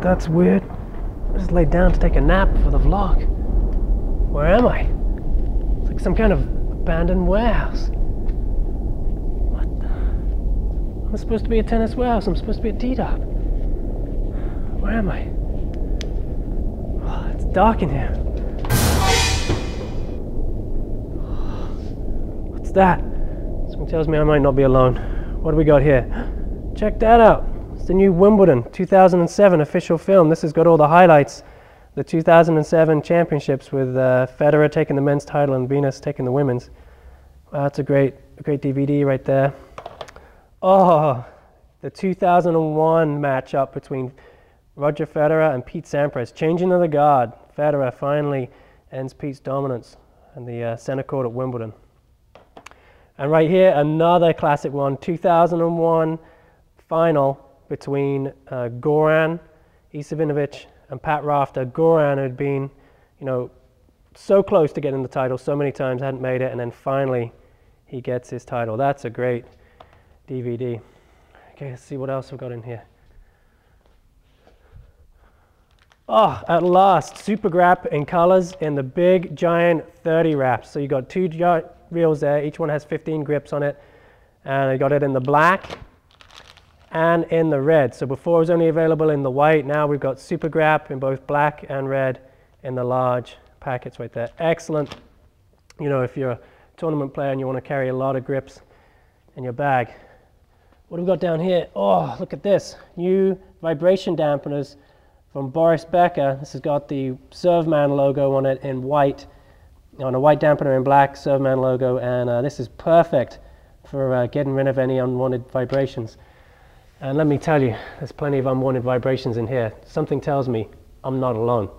that's weird. I just laid down to take a nap for the vlog. Where am I? It's like some kind of abandoned warehouse. What? The? I'm supposed to be a tennis warehouse. I'm supposed to be a T-top. Where am I? Oh, it's dark in here. What's that? Something tells me I might not be alone. What do we got here? Check that out. The new Wimbledon 2007 official film. This has got all the highlights. The 2007 championships with uh, Federer taking the men's title and Venus taking the women's. Wow, that's a great, great DVD right there. Oh, the 2001 matchup between Roger Federer and Pete Sampras. Changing of the guard. Federer finally ends Pete's dominance in the uh, center court at Wimbledon. And right here, another classic one, 2001 final between uh, Goran Ivanisevic and Pat Rafter. Goran had been, you know, so close to getting the title so many times, hadn't made it, and then finally he gets his title. That's a great DVD. Okay, let's see what else we've got in here. Oh, at last, Super Grap in colors in the big giant 30 wraps. So you got two reels there. Each one has 15 grips on it. And I got it in the black and in the red. So before it was only available in the white. Now we've got Super Grap in both black and red in the large packets right there. Excellent. You know, if you're a tournament player and you want to carry a lot of grips in your bag. What have we got down here? Oh, look at this. New vibration dampeners from Boris Becker. This has got the Servman logo on it in white on a white dampener in black, Servman logo, and uh, this is perfect for uh, getting rid of any unwanted vibrations. And let me tell you, there's plenty of unwanted vibrations in here. Something tells me I'm not alone.